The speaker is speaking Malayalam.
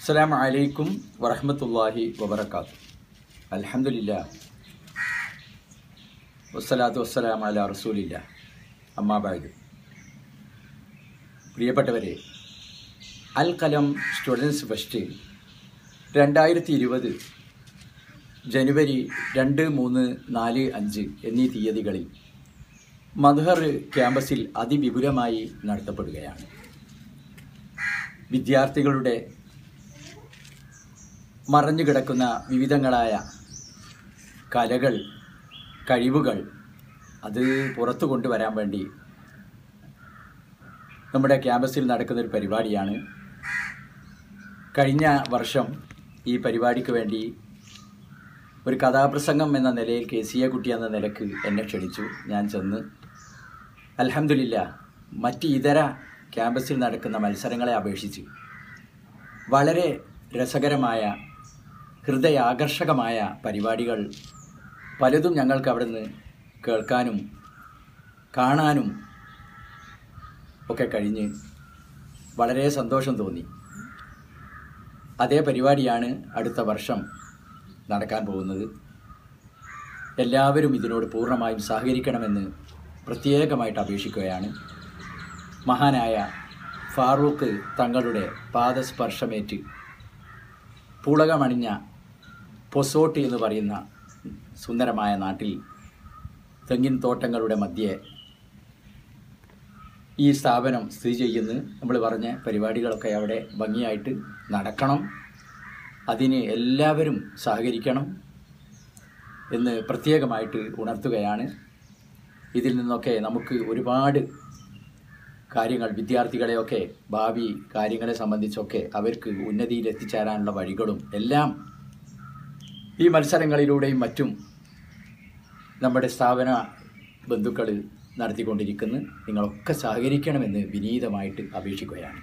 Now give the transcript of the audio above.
അസ്സലാമു അലൈക്കും വറഹ്മത്തുള്ളാഹി വബർക്കാത്തു അലഹമില്ല വസ്സലാത്തു വസ്സലാം അല റസൂലില്ല അമ്മാബാദ് പ്രിയപ്പെട്ടവരെ അൽ കലം സ്റ്റുഡൻസ് ഫെസ്റ്റ് രണ്ടായിരത്തി ഇരുപത് ജനുവരി രണ്ട് മൂന്ന് നാല് അഞ്ച് എന്നീ തീയതികളിൽ മധുഹർ ക്യാമ്പസിൽ അതിവിപുലമായി നടത്തപ്പെടുകയാണ്. വിദ്യാർത്ഥികളുടെ മറഞ്ഞു കിടക്കുന്ന വിവിധങ്ങളായ കലകൾ കഴിവുകൾ അത് പുറത്തു കൊണ്ടുവരാൻ വേണ്ടി നമ്മുടെ ക്യാമ്പസിൽ നടക്കുന്ന ഒരു പരിപാടിയാണ്. കഴിഞ്ഞ വർഷം ഈ പരിപാടിക്ക് വേണ്ടി ഒരു കഥാപ്രസംഗം എന്ന നിലയിൽ കെ സി എ കുട്ടി എന്ന നിലയ്ക്ക് എന്നെ ക്ഷണിച്ചു. ഞാൻ ചെന്ന് അലഹമില്ല മറ്റ് ഇതര ക്യാമ്പസിൽ നടക്കുന്ന മത്സരങ്ങളെ അപേക്ഷിച്ച് വളരെ രസകരമായ ഹൃദയാകർഷകമായ പരിപാടികൾ പലതും ഞങ്ങൾക്ക് അവിടെ നിന്ന് കേൾക്കാനും കാണാനും ഒക്കെ കഴിഞ്ഞ് വളരെ സന്തോഷം തോന്നി. അതേ പരിപാടിയാണ് അടുത്ത വർഷം നടക്കാൻ പോകുന്നത്. എല്ലാവരും ഇതിനോട് പൂർണമായും സഹകരിക്കണമെന്ന് പ്രത്യേകമായിട്ട് അപേക്ഷിക്കുകയാണ്. മഹാനായ ഫാറൂഖ് തങ്ങളുടെ പാദസ്പർശമേറ്റ് പുളകമണിഞ്ഞ പൊസോട്ട് എന്ന് പറയുന്ന സുന്ദരമായ നാട്ടിൽ തെങ്ങിൻ തോട്ടങ്ങളുടെ മധ്യേ ഈ സ്ഥാപനം സ്ഥിതി ചെയ്യുന്നു. നമ്മൾ പറഞ്ഞ പരിപാടികളൊക്കെ അവിടെ ഭംഗിയായിട്ട് നടക്കണം. അതിന് എല്ലാവരും സഹകരിക്കണം എന്ന് പ്രത്യേകമായിട്ട് ഉണർത്തുകയാണ്. ഇതിൽ നിന്നൊക്കെ നമുക്ക് ഒരുപാട് കാര്യങ്ങൾ വിദ്യാർത്ഥികളെയൊക്കെ ഭാവി കാര്യങ്ങളെ സംബന്ധിച്ചൊക്കെ അവർക്ക് ഉന്നതിയിൽ എത്തിച്ചേരാനുള്ള വഴികളും എല്ലാം ഈ മത്സരങ്ങളിലൂടെയും മറ്റും നമ്മുടെ സ്ഥാപന ബന്ധുക്കൾ നടത്തിക്കൊണ്ടിരിക്കുന്നു നിങ്ങളൊക്കെ സഹകരിക്കണമെന്ന് വിനീതമായിട്ട് അപേക്ഷിക്കുകയാണ്.